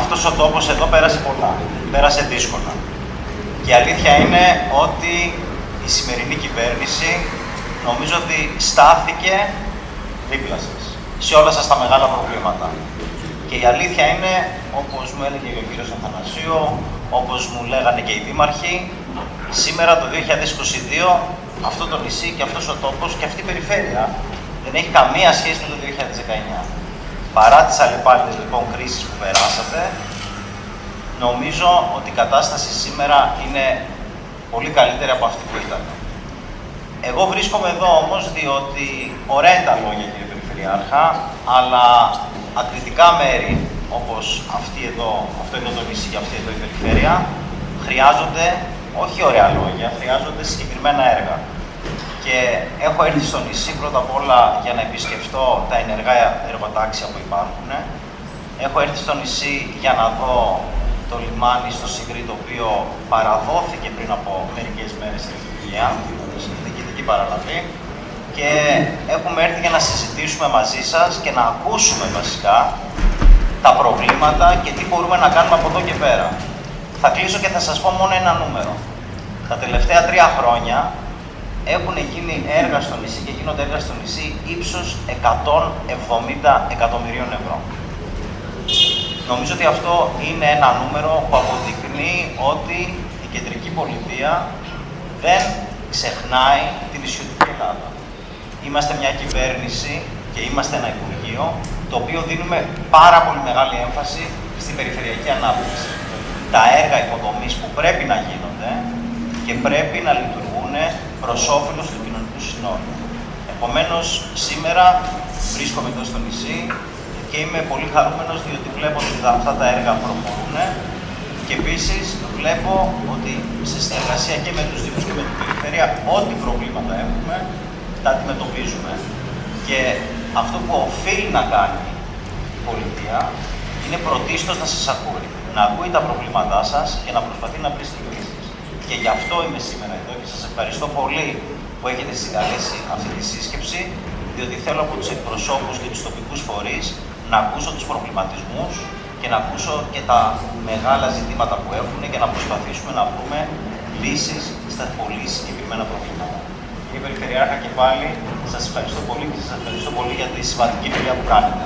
αυτός ο τόπος εδώ πέρασε πολλά, πέρασε δύσκολα. Και η αλήθεια είναι ότι η σημερινή κυβέρνηση νομίζω ότι στάθηκε δίπλα σας, σε όλα σας τα μεγάλα προβλήματα. Και η αλήθεια είναι, όπως μου έλεγε και ο κύριος Αθανασίου, όπως μου λέγανε και οι δήμαρχοι, σήμερα το 2022 αυτό το νησί και αυτός ο τόπος και αυτή η περιφέρεια δεν έχει καμία σχέση με το 2019. Παρά τις αλλεπάλληλες λοιπόν κρίσεις που περάσατε, νομίζω ότι η κατάσταση σήμερα είναι πολύ καλύτερη από αυτή που ήταν. Εγώ βρίσκομαι εδώ όμως διότι ωραία είναι τα λόγια κύριε Περιφερειάρχα, αλλά ακριτικά μέρη όπως αυτή εδώ, αυτό εδώ το νησί και αυτή εδώ η περιφέρεια, χρειάζονται όχι ωραία λόγια, χρειάζονται συγκεκριμένα έργα. Και έχω έρθει στο νησί πρώτα απ' όλα για να επισκεφτώ τα ενεργά εργοτάξια που υπάρχουν. Έχω έρθει στο νησί για να δω το λιμάνι στο Συγκρή, το οποίο παραδόθηκε πριν από μερικές μέρες στην λειτουργία, στην διοικητική παραλαβή. Και έχουμε έρθει για να συζητήσουμε μαζί σας και να ακούσουμε βασικά τα προβλήματα και τι μπορούμε να κάνουμε από εδώ και πέρα. Θα κλείσω και θα σας πω μόνο ένα νούμερο. Τα τελευταία τρία χρόνια έχουν γίνει έργα στο νησί και γίνονται έργα στο νησί ύψος 170 εκατομμυρίων ευρώ. Νομίζω ότι αυτό είναι ένα νούμερο που αποδεικνύει ότι η κεντρική πολιτεία δεν ξεχνάει την ισιωτική Ελλάδα. Είμαστε μια κυβέρνηση και είμαστε ένα Υπουργείο το οποίο δίνουμε πάρα πολύ μεγάλη έμφαση στην περιφερειακή ανάπτυξη. Τα έργα υποδομής που πρέπει να γίνονται και πρέπει να λειτουργούν προ όφελο του κοινωνικού συνόλου. Επομένως, σήμερα βρίσκομαι εδώ στο νησί και είμαι πολύ χαρούμενος διότι βλέπω ότι αυτά τα έργα προχωρούν και επίσης βλέπω ότι σε συνεργασία και με τους Δήμους και με την Περιφέρεια, ό,τι προβλήματα έχουμε, τα αντιμετωπίζουμε. Και αυτό που οφείλει να κάνει η πολιτεία είναι πρωτίστως να σας ακούει. Να ακούει τα προβλήματά σας και να προσπαθεί να βρει τη λύση. Και γι' αυτό είμαι σήμερα εδώ και σας ευχαριστώ πολύ που έχετε συγκαλέσει αυτή τη σύσκεψη, διότι θέλω από τους εκπροσώπους και τους τοπικούς φορείς να ακούσω τους προβληματισμούς και να ακούσω και τα μεγάλα ζητήματα που έχουν και να προσπαθήσουμε να βρούμε λύσεις στα πολύ συγκεκριμένα προβλήματα. Κύριε Περιφερειάρχα και πάλι σας ευχαριστώ πολύ και σας ευχαριστώ πολύ για τη σημαντική δουλειά που κάνετε.